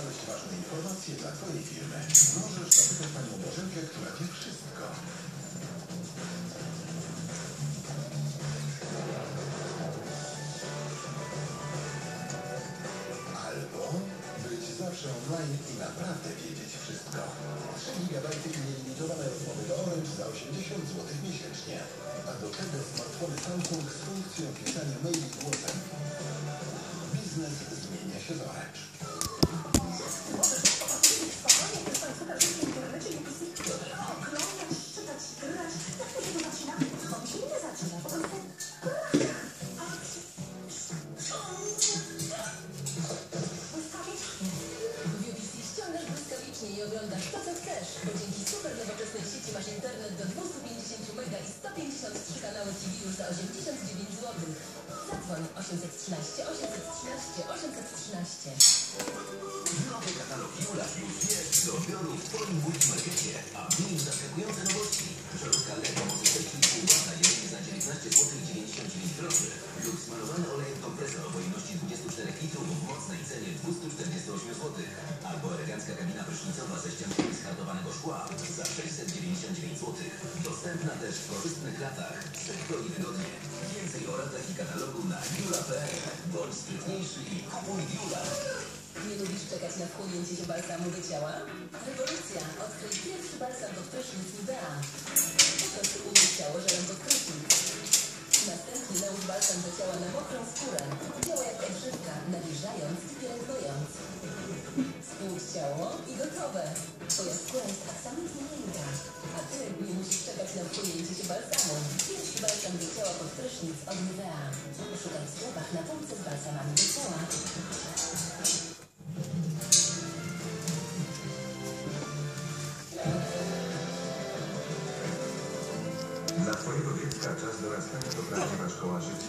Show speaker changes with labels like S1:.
S1: znaleźć ważne informacje dla Twojej firmy. Możesz zapytać Panią Bożenkę, która wie wszystko. Albo być zawsze online i naprawdę wiedzieć wszystko. 3 GB nielimitowane rozmowy do Orange za 80 zł miesięcznie. A do tego smartfony Samsung z funkcją pisania maili głosem. Biznes zmienia się z Orange.
S2: To, co chcesz, bo dzięki super nowoczesnej sieci masz internet do 250 mega i 153 kanały TV już za 89 zł. Zadzwoń 813 813 813.
S3: Nowy katalog Jula już jest do odbioru w Twoim multimarkecie, a w nim zaskakujące nowości. Żarówka LED o mocy 6 litrów wata jedynie za 19 zł 99 groszy lub smarowany olejek kompresor o pojemności 24 litrów w mocnej cenie 248 zł albo elegancka kabina prysznicowa ze ściankami szkła za 699 zł. Dostępna też w korzystnych latach. Szybko i wygodnie. Więcej o ratach i katalogu na jula.pl. Bądź sprytniejszy i kupuj Jula.
S2: Nie lubisz czekać na wchłonięcie się balsamu do ciała? Rewolucja! Odkryj pierwszy balsam pod prysznic Nivea. Po prostu umyj ciało żelem pod prysznic. Następnie nałóż balsam do ciała na mokrą skórę. Ciało i gotowe. Twoja skóra jest aksamitnie miękka, a ty nie musisz czekać na wchłonięcie się balsamu. Pierwszy balsam do ciała pod prysznic od Nivea. Szukaj w sklepach na półce z balsamami do ciała.
S4: Dla Twojego dziecka czas dorastania to prawdziwa szkoła życia.